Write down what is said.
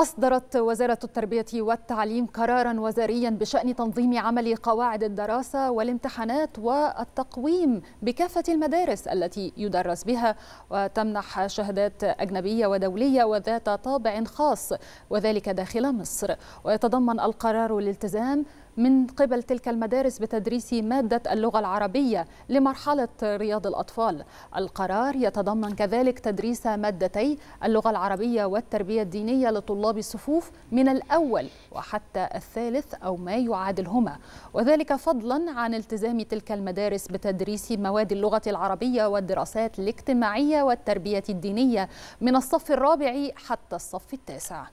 أصدرت وزارة التربية والتعليم قرارا وزاريا بشأن تنظيم عمل قواعد الدراسة والامتحانات والتقويم بكافة المدارس التي يدرس بها وتمنح شهادات أجنبية ودولية وذات طابع خاص وذلك داخل مصر. ويتضمن القرار الالتزام من قبل تلك المدارس بتدريس مادة اللغة العربية لمرحلة رياض الأطفال. القرار يتضمن كذلك تدريس مادتي اللغة العربية والتربية الدينية لطلاب الصفوف من الأول وحتى الثالث أو ما يعادلهما. وذلك فضلا عن التزام تلك المدارس بتدريس مواد اللغة العربية والدراسات الاجتماعية والتربية الدينية من الصف الرابع حتى الصف التاسع.